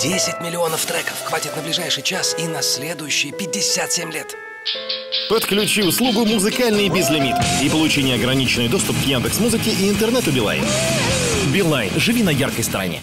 10 миллионов треков хватит на ближайший час и на следующие 57 лет. Подключи услугу «Музыкальный безлимит» и получи неограниченный доступ к Яндекс.Музыке и интернету Билайн. Билайн. Живи на яркой стороне.